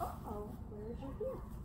Uh-oh, where's your hand?